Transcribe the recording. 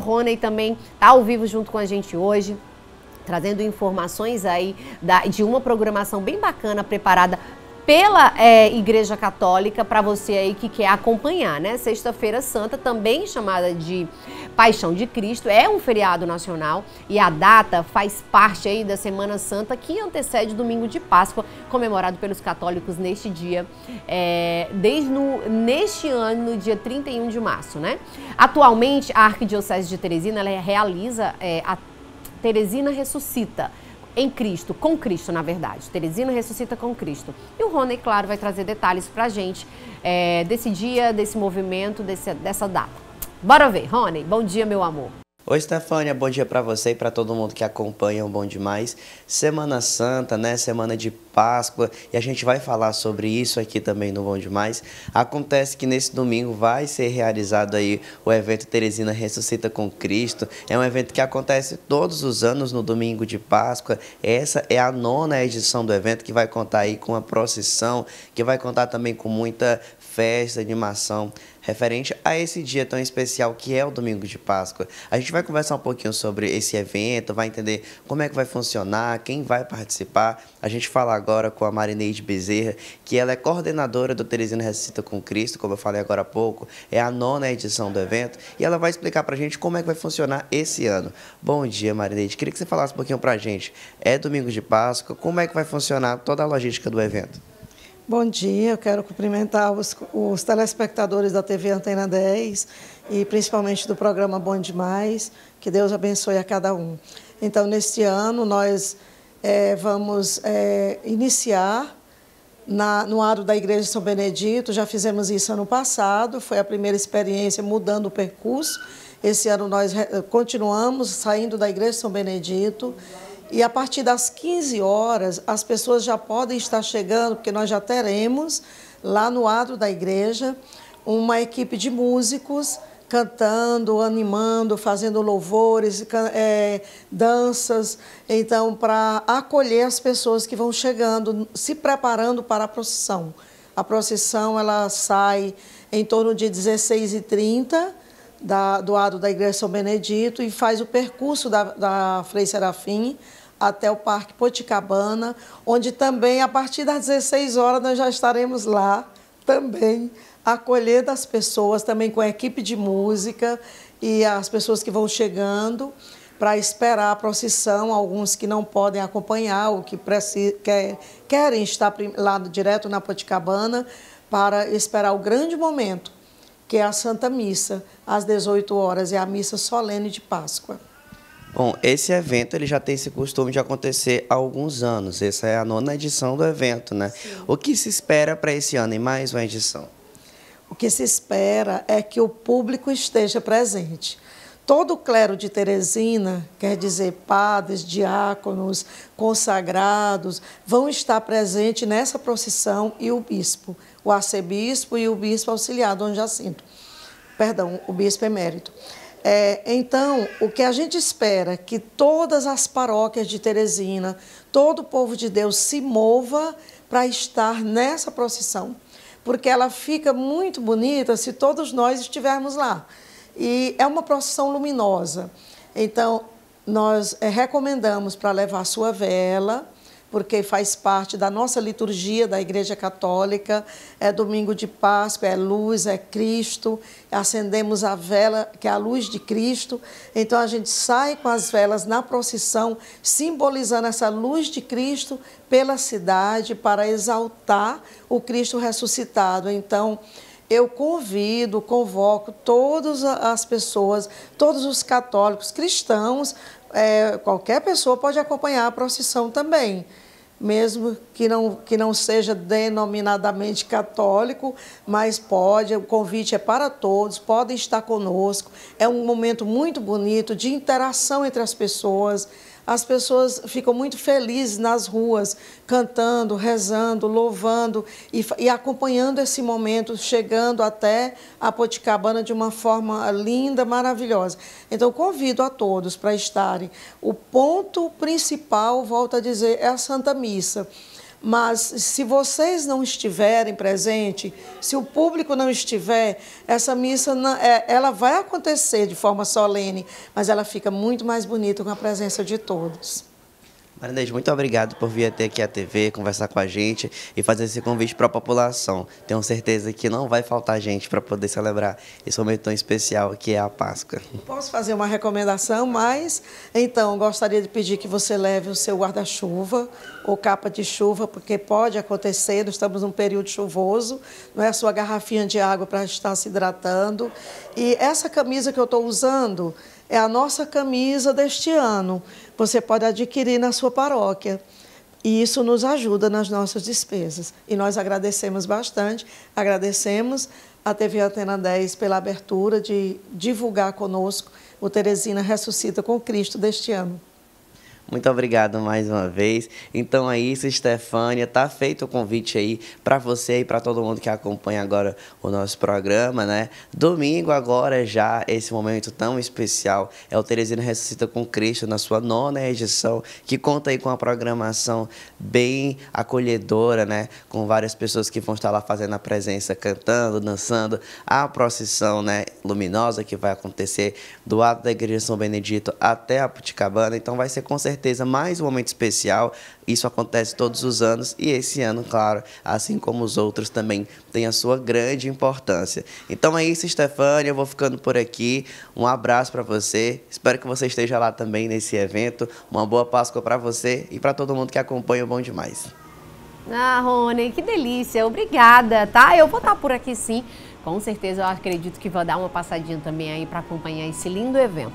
Rony também está ao vivo junto com a gente hoje trazendo informações aí da, de uma programação bem bacana preparada pela é, Igreja Católica para você aí que quer acompanhar, né? Sexta-feira Santa, também chamada de Paixão de Cristo, é um feriado nacional e a data faz parte aí da Semana Santa que antecede o domingo de Páscoa, comemorado pelos católicos neste dia, é, desde no, neste ano, no dia 31 de março, né? Atualmente, a Arquidiocese de Teresina realiza é, a Teresina Ressuscita em Cristo, com Cristo, na verdade. Teresina ressuscita com Cristo. E o Rony, claro, vai trazer detalhes pra gente é, desse dia, desse movimento, desse, dessa data. Bora ver, Rony. Bom dia, meu amor. Oi, Stefânia, bom dia para você e para todo mundo que acompanha o Bom Demais. Semana Santa, né? Semana de Páscoa, e a gente vai falar sobre isso aqui também no Bom Demais. Acontece que nesse domingo vai ser realizado aí o evento Teresina Ressuscita com Cristo. É um evento que acontece todos os anos no domingo de Páscoa. Essa é a nona edição do evento que vai contar aí com a procissão, que vai contar também com muita festa, animação referente a esse dia tão especial que é o domingo de Páscoa. A gente vai conversar um pouquinho sobre esse evento, vai entender como é que vai funcionar, quem vai participar. A gente fala agora com a Marineide Bezerra, que ela é coordenadora do Teresina Ressuscita com Cristo, como eu falei agora há pouco, é a nona edição do evento, e ela vai explicar pra gente como é que vai funcionar esse ano. Bom dia, Marineide. Queria que você falasse um pouquinho pra gente. É domingo de Páscoa, como é que vai funcionar toda a logística do evento? Bom dia, eu quero cumprimentar os, os, telespectadores da TV Antena 10 e principalmente do programa Bom Demais. Que Deus abençoe a cada um. Então, neste ano, nós é, vamos é, iniciar na, no aro da Igreja de São Benedito. Já fizemos isso ano passado, foi a primeira experiência mudando o percurso. Esse ano nós continuamos saindo da Igreja de São Benedito. E a partir das 15 horas, as pessoas já podem estar chegando, porque nós já teremos lá no adro da igreja uma equipe de músicos cantando, animando, fazendo louvores, é, danças, então para acolher as pessoas que vão chegando, se preparando para a procissão. A procissão ela sai em torno de 16h30 da, do lado da Igreja São Benedito e faz o percurso da, da Frei Serafim até o Parque Poticabana, onde também, a partir das 16 horas, nós já estaremos lá também, acolhendo as pessoas, também com a equipe de música e as pessoas que vão chegando para esperar a procissão, alguns que não podem acompanhar ou que quer, querem estar lá direto na Poticabana para esperar o grande momento, que é a Santa Missa, às 18 horas, é a missa solene de Páscoa. Bom, esse evento ele já tem esse costume de acontecer há alguns anos. Essa é a nona edição do evento, né? Sim. O que se espera para esse ano em mais uma edição? O que se espera é que o público esteja presente. Todo o clero de Teresina, quer dizer padres, diáconos, consagrados, vão estar presentes nessa procissão e o bispo, o arcebispo e o bispo auxiliar, Dom Jacinto. Perdão, o bispo emérito. É, então, o que a gente espera é que todas as paróquias de Teresina, todo o povo de Deus se mova para estar nessa procissão, porque ela fica muito bonita se todos nós estivermos lá. E é uma procissão luminosa. Então, nós é, recomendamos para levar sua vela, porque faz parte da nossa liturgia da Igreja Católica. É domingo de Páscoa, é luz, é Cristo. Acendemos a vela, que é a luz de Cristo. Então a gente sai com as velas na procissão, simbolizando essa luz de Cristo pela cidade para exaltar o Cristo ressuscitado. Então, eu convido, convoco todas as pessoas, todos os católicos, cristãos, é, qualquer pessoa pode acompanhar a procissão também mesmo que não, que não seja denominadamente católico, mas pode, o convite é para todos, podem estar conosco. É um momento muito bonito de interação entre as pessoas as pessoas ficam muito felizes nas ruas, cantando, rezando, louvando e, e, acompanhando esse momento, chegando até a Poticabana de uma forma linda, maravilhosa. Então, convido a todos para estarem. O ponto principal, volto a dizer, é a Santa Missa. Mas se vocês não estiverem presentes, se o público não estiver, essa missa não, é, ela vai acontecer de forma solene, mas ela fica muito mais bonita com a presença de todos. Marinês, muito obrigado por vir até aqui à TV, conversar com a gente e fazer esse convite para a população. Tenho certeza que não vai faltar gente para poder celebrar esse momento tão especial que é a Páscoa. Posso fazer uma recomendação, mas então gostaria de pedir que você leve o seu guarda-chuva ou capa de chuva, porque pode acontecer, estamos num período chuvoso, não é a sua garrafinha de água para estar se hidratando. E essa camisa que eu estou usando é a nossa camisa deste ano. Você pode adquirir na sua paróquia. E isso nos ajuda nas nossas despesas. E nós agradecemos bastante, agradecemos a TV Antena 10 pela abertura de divulgar conosco o Teresina Ressuscita com Cristo deste ano. Muito obrigado mais uma vez. Então é isso, Stefânia. Tá feito o convite aí para você e para todo mundo que acompanha agora o nosso programa, né? Domingo agora já esse momento tão especial é o Teresina Ressuscita com Cristo na sua nona edição, que conta aí com a programação bem acolhedora, né? Com várias pessoas que vão estar lá fazendo a presença, cantando, dançando, a procissão, né, luminosa que vai acontecer do ato da Igreja São Benedito até a Puticabana. Então vai ser com certeza certeza mais um momento especial. Isso acontece todos os anos e esse ano, claro, assim como os outros, também tem a sua grande importância. Então é isso, Stefania. Eu vou ficando por aqui. Um abraço para você. Espero que você esteja lá também nesse evento. Uma boa Páscoa para você e para todo mundo que acompanha o Bom Demais. Ah, Rony, que delícia. Obrigada, tá? Eu vou estar por aqui sim. Com certeza eu acredito que vou dar uma passadinha também aí para acompanhar esse lindo evento.